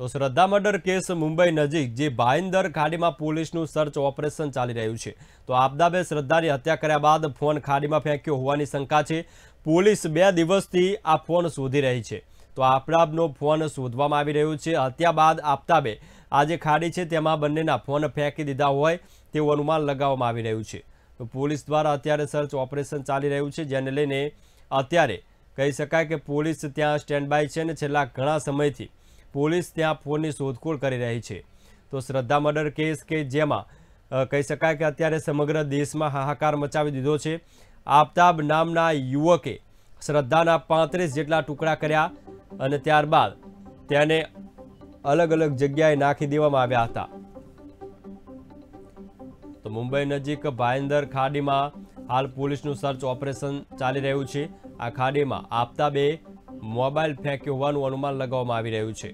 તો શ્રદ્ધા murder case Mumbai નજીક, જે ભાઈંદર ખાડીમાં પોલીસનું સર્ચ ઓપરેશન ચાલી રહ્યું છે. તો આપદાબે શ્રદ્ધાની હત્યા કર્યા બાદ ફોન ખાડીમાં ફેંક્યો હોવાની શંકા છે. પોલીસ બે દિવસથી આ ફોન શોધી રહી છે. તો આપદાબનો ફોન શોધવામાં આવી રહ્યો છે. હત્યા બાદ આપતાબે આ જે ખાડી છે તેમાં બંનેના ફોન ફેંકી દીધા હોય તેવું અનુમાન લગાવવામાં આવી રહ્યું છે. તો પોલીસ દ્વારા અત્યારે સર્ચ ઓપરેશન ચાલી રહ્યું છે, જેને લઈને અત્યારે કહી શકાય કે પોલીસ ત્યાં સ્ટેન્ડ બાય છે અને છેલ્લા ઘણા સમયથી પોલીસ ત્યાં ફોનની શોધખોળ કરી રહી છે. તો શ્રદ્ધા મર્ડર કેસ કે જેમાં કહી શકાય કે અત્યારે સમગ્ર દેશમાં હાહાકાર મચાવી દીધો છે. આફતાબ નામના યુવકે શ્રદ્ધાના પાંત્રીસ જેટલા ટુકડા કર્યા અને ત્યારબાદ તેને અલગ અલગ જગ્યાએ નાખી દેવામાં આવ્યા હતા. તો મુંબઈ નજીક ભાઈંદર ખાડીમાં હાલ પોલીસનું સર્ચ ઓપરેશન ચાલી રહ્યું છે. આ ખાડીમાં આફતાબે મોબાઈલ ફેંક્યો હોવાનું અનુમાન લગાવવામાં આવી રહ્યું છે.